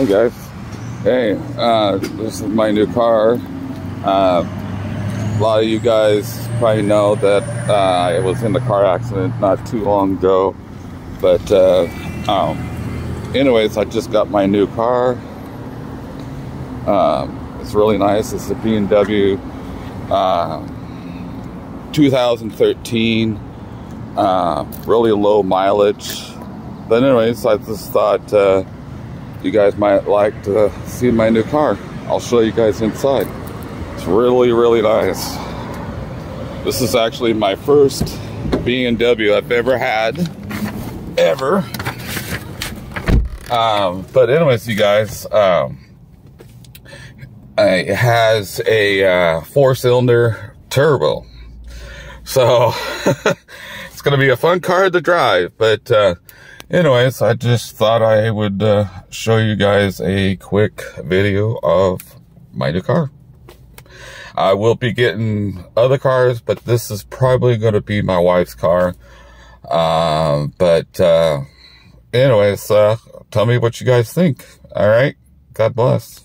Hey guys. Hey, uh, this is my new car. Uh, a lot of you guys probably know that uh, I was in the car accident not too long ago. But, uh, um, anyways, I just got my new car. Um, it's really nice. It's a BMW uh, 2013. Uh, really low mileage. But anyways, I just thought uh, you guys might like to see my new car. I'll show you guys inside. It's really, really nice. This is actually my first BMW I've ever had, ever. Um, but anyways, you guys, um, it has a uh, four-cylinder turbo. So, it's going to be a fun car to drive, but uh, anyways, I just thought I would uh, show you guys a quick video of my new car. I will be getting other cars, but this is probably going to be my wife's car. Um, but uh, anyways, uh, tell me what you guys think. All right. God bless.